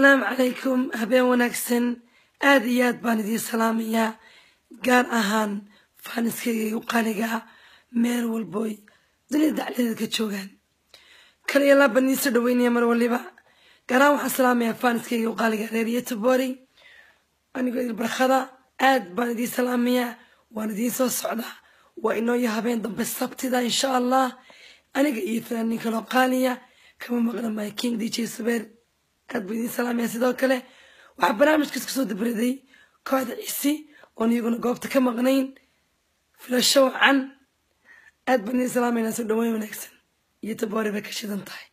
asalaamu calaykum habeen wanaagsan aada iyo aad baan idiin salaamayaa gaar ahaan faaniskayga u qaaligaa meel walboy dunida dacladeeda ka joogaan. Kal iyo laab baan idiin soo dhaweynaya mar waliba gaar ahaan waxaan salaamayaa faaniskayga u qaaliga reer yotobori anigoo idil barkada aad baan idiin salaamayaa waan idiin soo socdaa waa inoo iyo habeen dambe sabtida insha allah. Aniga iyo fanaaniin kaloo qaaliya kama maqlan maayo king dj subeer aad buu idiin salaamaya sidoo kale waxaa barnaamijkaas ku soo dabraday kooxda cisi oon iyaguna goobta ka maqnayn filasho wacan aad baan idiin salaamayna soo dhaweyn wanaagsan iyo taboori bay ka shidan tahay